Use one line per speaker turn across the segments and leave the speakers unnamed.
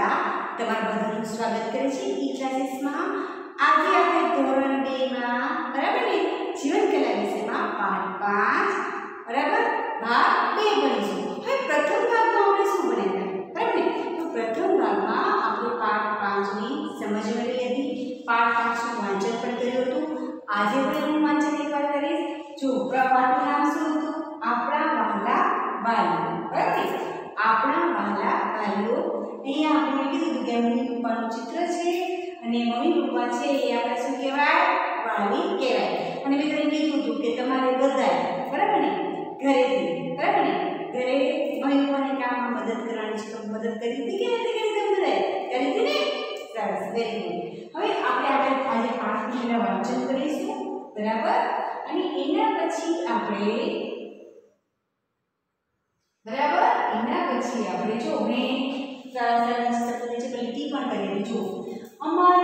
શાળા તમારા બધાનું સ્વાગત કરે છે. ઈ ક્લાસીસમાં આજે આપણે ધોરણ 2 માં, બરાબર ને? જીવન કલા વિષયમાં પાઠ પાંચ, બરાબર? ભાગ બે ભણીશું. હવે પ્રથમ ભાગમાં આપણે શું ભણ્યા બરાબર ને? તો પ્રથમ ભાગમાં તો મદદ કરી હતી કે નથી કરી તમે બધાએ કરી હતી ને સરસ વેરી ગુડ હવે આપણે આગળ આજે પાઠનું પહેલા વાંચન કરીશું બરાબર અને એના પછી આપણે બરાબર એના પછી આપણે જો મેં સરસ સરસ પણ કરી જો અમારા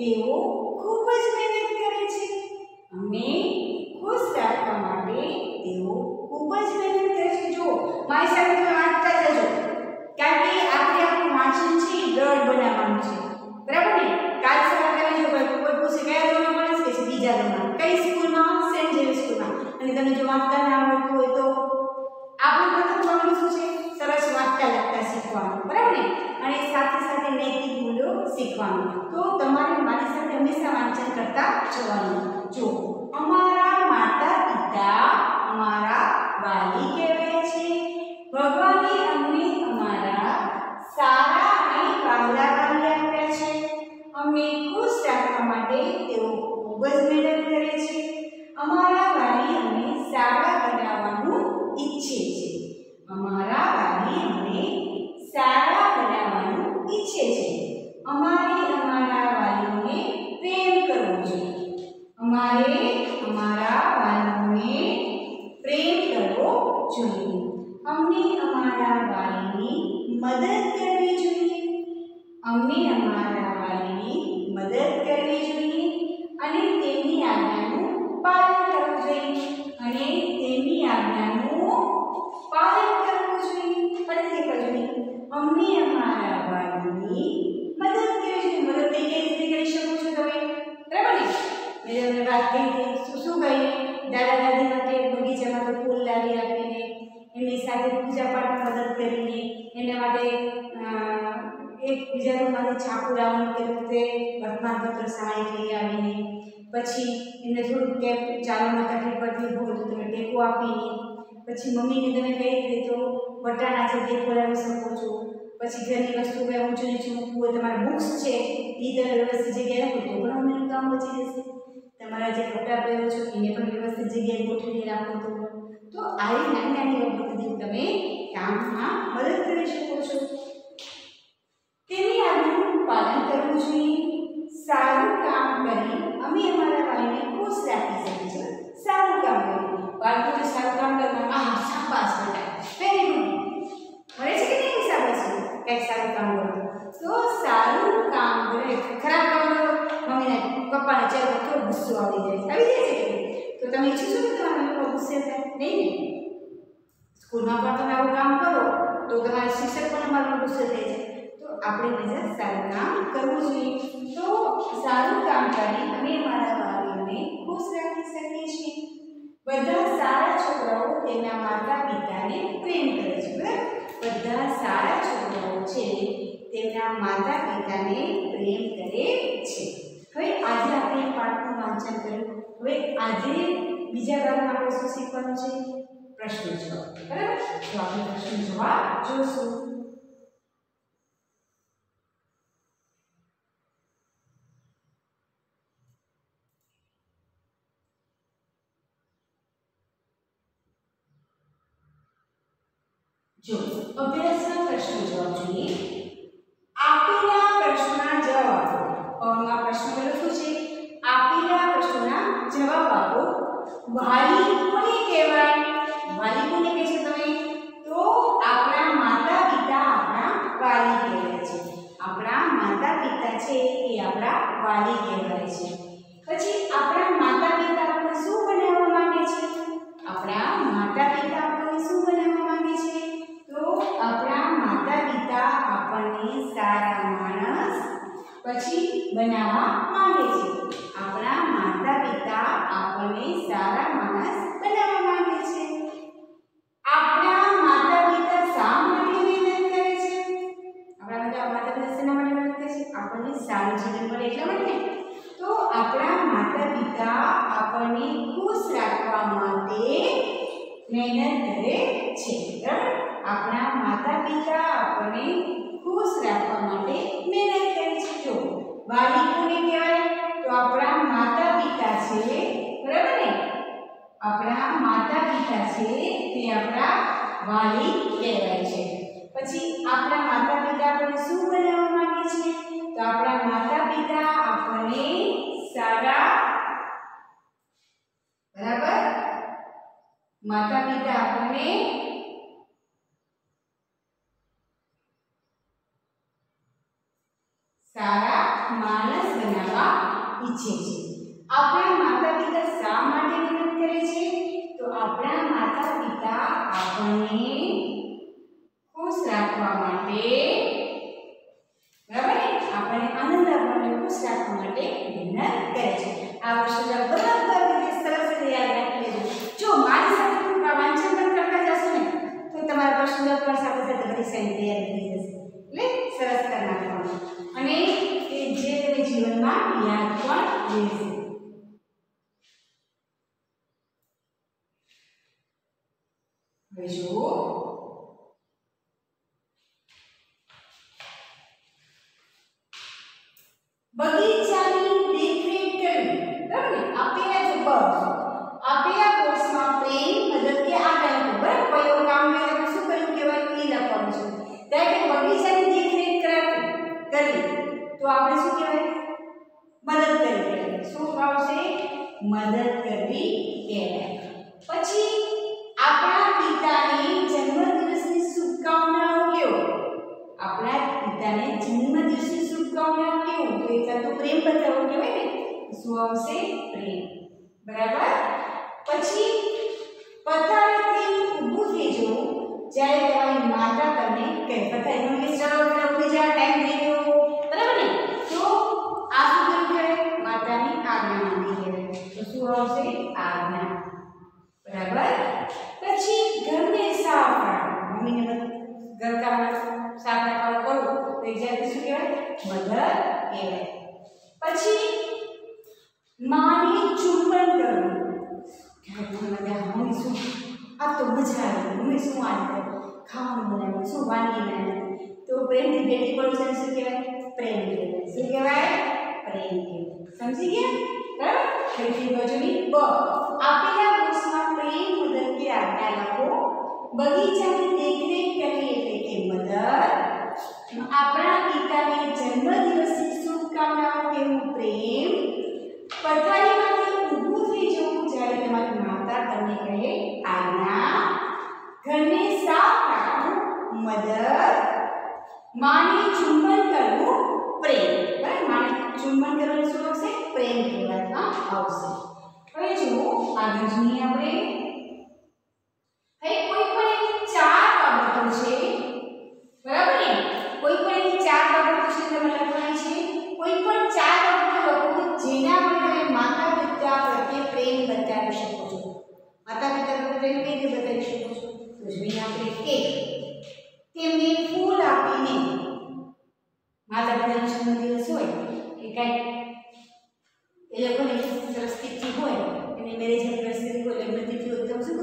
તેઓ ખૂબ જ મહેનત કરે છે. અમને ખુશ રાખવા માટે તેઓ ખૂબ જ મહેનત કરે છે. જો મારી સાથે તમે વાંચતા જજો. કારણ કે આપણે આપણું વાંચન છે એ બનાવવાનું છે. બરાબર ને? કાલ સવારે તમે જો કોઈ પૂછે, કયા ધોરણમાં ભણે છે? બીજા ધોરણમાં. કઈ સ્કૂલમાં? સેન્ટ જેવી સ્કૂલમાં. અને તમે જો વાંચતા ના આવડતું હોય તો આપણું પ્રથમ ધોરણ શું છે? સરસ વાંચતા લખતા શીખવાનું. બરાબર ને? અને સાથે સાથે નૈતિક મૂલ્યો શીખવાનું. તો તમારે હંમેશા વાંચન કરતા જવાનું. જો અમારા માતા પિતા અમારા વાલી કહેવાય છે. ભગવાને અમને અમારા સારા અને વાલા વાલી આપ્યા છે. અમને ખુશ રાખવા માટે તેઓ ખૂબ જ મહેનત કરે છે. અમારા વાલી અમને સારા બનાવવાનું ઈચ્છે છે. અમારા સહાય લઈ આવીને. પછી એમને થોડુંક ટેપ ચાલવામાં તકલીફ પડતી હોય તો તમે ટેકો આપીને. પછી મમ્મીને તમે કઈ રીતે તો વટાણા છે તે ખોલાવી શકો છો. પછી ઘરની વસ્તુ કંઈ ઊંચું નીચું મૂકવું હોય, તમારા બુક્સ છે, એ તમે વ્યવસ્થિત જગ્યાએ રાખો તો પણ મમ્મીનું કામ બચી જશે. તમારા જે કપડાં પહેરો છો એને પણ વ્યવસ્થિત જગ્યાએ ગોઠવીને રાખો તો. તો આવી નાની નાની બાબતોથી તમે કામમાં મદદ કરી શકો છો. તેની આજ્ઞાનું પાલન કરવું જોઈએ. સ્કૂલમાં પણ તમે આવું કામ કરો, તો તમારા શિક્ષક પણ તમારો ગુસ્સે થઈ જાય. તો આપણે હંમેશા સારું કામ કરવું જોઈએ. તો સારું કામ કરી અમે અમારા વાલીઓને ખુશ રાખી શકીએ છીએ. બધા સારા છોકરાઓ તેના માતા પિતાને પ્રેમ કરે છે, બરાબર? બધા સારા છોકરાઓ છે તેમના માતા પિતાને પ્રેમ કરે છે. હવે આજે આપણે પાઠનું વાંચન કર્યું. હવે આજે બીજા ભાગમાં આપણે શું શીખવાનું છે? પ્રશ્નો જવાબ બરાબર? તો આપણે પ્રશ્ન જવાબ જોશું. જો અભ્યાસના પ્રશ્નો જવાબ જોઈએ. વાલી કહેવાય છે. પછી આપણા માતા પિતા આપણને શું બનાવવા માંગે છે? આપણા માતા પિતા આપણને શું બનાવવા માંગે છે? તો આપણા માતા પિતા આપણને સારા માણસ પછી બનાવવા માંગે છે. આપણા માતા પિતા આપણને સારા માણસ બનાવવા માંગે છે. આપણા માતા પિતા શા માટે મહેનત કરે છે? આપણા બધા માતા પિતા શેના છે આપણને સારું જીવન મળે એટલા માટે ને. તો આપણા માતા પિતા આપણને ખુશ રાખવા માટે મહેનત કરે છે. બરાબર? આપણા માતા પિતા આપણને ખુશ રાખવા માટે મહેનત કરે છે. જો વાલી કહેવાય તો આપણા માતા પિતા છે, બરાબર ને? આપણા માતા પિતા છે તે આપણા વાલી કહેવાય છે. પછી આપણા માતા પિતા આપણને શું છે તો આપણા માતા પિતા આપણને સારા બરાબર? માતા પિતા આપણને સારા માણસ બનાવવા ઈચ્છે છે. આપણા માતા પિતા શા માટે મહેનત કરે છે? તો આપણા માતા પિતા આપણને ખુશ રાખવા માટે બરાબર ને આપણને આનંદ આપવા માટે ખુશ રાખવા માટે મહેનત કરે છે આ વસ્તુ બરાબર રીતે સરસ રીતે યાદ રાખી લેજો જો મારી સાથે તમે વાંચન પણ કરતા જશો ને તો તમારા પ્રશ્ન પણ સાથે સાથે બધી સારી તૈયારી થઈ જશે એટલે સરસ કરી નાખવાનું અને એ જે તમે જીવનમાં યાદ પણ રહેશે હવે જુઓ બગીચાની દેખરેખ કરવી બરાબર ને આપેલા જે પદ આપેલા કોર્સમાં પ્રેમ મદદ કે આગળ લખો બરાબર કોઈ એવું કામ કરે તો શું કર્યું કહેવાય એ લખવાનું છે ત્યારે કે બગીચાની દેખરેખ કરાવી કરવી તો આપણે શું કહેવાય મદદ કરવી કહેવાય શું આવશે મદદ કરવી કહેવાય પછી આપણા પિતાને જન્મદિવસની શુભકામનાઓ કેવો આપણા પિતાને જન્મદિવસની શુભકામનાઓ કેવું તો એક તો પ્રેમ બતાવવો કહેવાય ને શું આવશે પ્રેમ બરાબર? પછી પથારીથી ઊભું થઈ જવું, જ્યારે તમારી માતા તમને કહે પથારીનો કે ચલો ઊભી જા, ટાઈમ થઈ ગયો. બરાબર ને? તો આ શું કર્યું માતાની આજ્ઞા માંગી કહેવાય તો શું આવશે? આજ્ઞા બરાબર પછી ઘરને સાફ રાખવું મમ્મીને ઘરકામ સાફ રાખવાનું કરવું તો એક્ઝેક્ટલી શું કહેવાય મધર કહેવાય પછી માને ચુંબન કરવું મમ્મી શું આ તો મજા આવે શું આ ખાવાનું બનાવ્યું શું વાનગી બનાવી તો પ્રેમથી ભેટી છે શું કહેવાય? પ્રેમ કહેવાય. શું કહેવાય? પ્રેમ કહેવાય. સમજી ગયા? બરાબર ફરીથી બાજુની બ. આપેલા કોર્સમાં પ્રેમ મદદ કે આજ્ઞા લખો બગીચાની દેખરેખ કરવી એટલે કે મદદ. આપણા પિતાને જન્મદિવસની શુભકામનાઓ કેવું પ્રેમ. પથારીમાંથી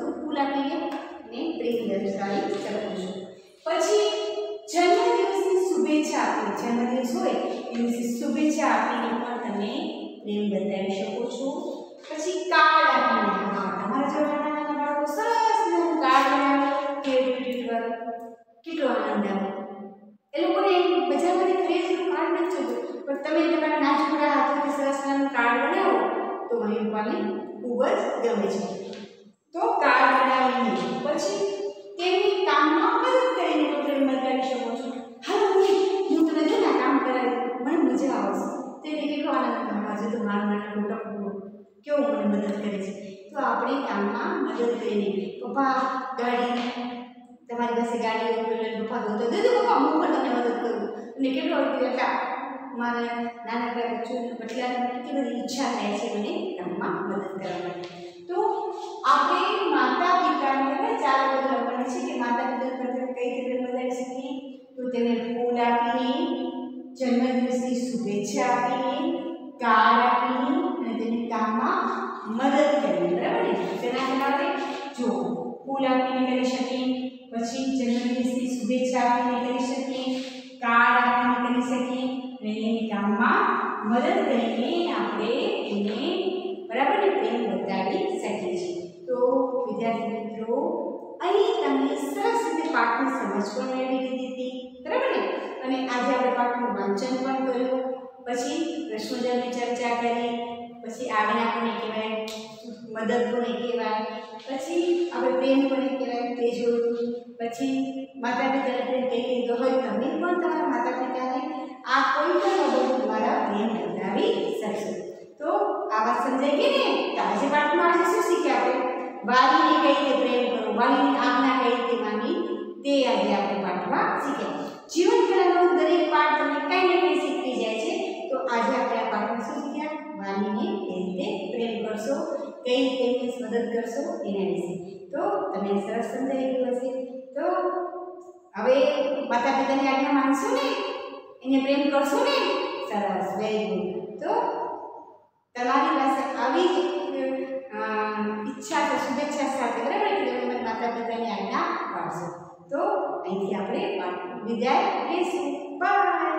હોય તો શું ફૂલ આપીને ને પ્રેમ દર્શાવી શકું છું. પછી જન્મદિવસની શુભેચ્છા આપીને જન્મદિવસ હોય એની શુભેચ્છા આપીને પણ તમે પ્રેમ બતાવી શકો છો. પછી કાર્ડ આપીને હા તમારા જેવા નાના નાના બાળકો સરસ મજાનું કાર્ડ બનાવે. કેવી કેટલો આનંદ આવે. એ લોકોને બજારમાંથી ખરીદેલું કાર્ડ નથી જોતું. પણ તમે તમારા નાજુકડા હાથોથી સરસ નાનું કાર્ડ બનાવો તો મમ્મી પપ્પાને ખૂબ જ ગમે છે. બનાવીને પછી તેમની કામમાં મદદ કરીને પુત્રને બતાવી શકો છો. હાલો હું તને છે ને કામ કરાવી મને મજા આવશે. તેને કેટલો આનંદ આજે તો મારું માટે મોટા પૂરો કેવો મને મદદ કરે છે. તો આપણે કામમાં મદદ કરીને પપ્પા, ગાડી. તમારી પાસે ગાડી હોય પપ્પા કહો તો દેજો પપ્પા, હું પણ તમને મદદ કરું. અને કેટલો એટલે મારે નાના ભાઈ બચ્ચોને બદલાની કેટલી બધી ઈચ્છા થાય છે મને કામમાં મદદ કરવા માટે. તો આપણે માતા પિતાને ખબર ચાર બધું લખવાનું છે કે માતા પિતા પ્રત્યે કઈ રીતે બતાવી શકીએ? તો તેને ફૂલ આપીને જન્મદિવસની શુભેચ્છા આપીને કાર્ડ આપીને અને તેને કામમાં મદદ કરવી બરાબર ને? તેના માટે જો ફૂલ આપીને કરી શકીએ, પછી જન્મદિવસની શુભેચ્છા આપીને કરી શકીએ, કાર્ડ આપીને કરી શકીએ અને એની કામમાં મદદ કરીને આપણે તમને સરસ રીતે પાઠની સમજ પણ મેળવી દીધી હતી. બરાબર ને? અને આજે આપણે પાઠનું વાંચન પણ કર્યું. પછી પ્રશ્નોજનની ચર્ચા કરી. પછી આજ્ઞા કોને કહેવાય? મદદ કોને કહેવાય. પછી આપણે પ્રેમ કોને કહેવાય? તે જોયું પછી માતા પિતાને પ્રેમ કહી તો હોય તમે પણ તમારા માતા પિતાને આ કોઈ પણ બાબત દ્વારા પ્રેમ બતાવી શકશો. તો આ વાત સમજાઈ ગઈ ને તો આજે પાઠમાં આજે શું શીખ્યા આપણે? વાલીને કઈ રીતે કરવો આજ્ઞા કઈ રીતે માની તે આજે આપણે પાઠમાં શીખ્યા. જીવન કલાનો દરેક પાઠ તમને કંઈ ને કંઈ શીખવી જાય છે. તો આજે આપણે આ પાઠમાં શું શીખ્યા? વાલીને કઈ રીતે પ્રેમ કરશો, કઈ રીતે મદદ કરશો એના વિશે. તો તમે સરસ સમજાઈ ગયું હશે. તો હવે માતા પિતાની આજ્ઞા માનશો ને? એને પ્રેમ કરશો ને? સરસ વેરી ગુડ તો તમારી પાસે આવી આવશે તો અહીંથી આપણે વિદાય લઈશું. બાય.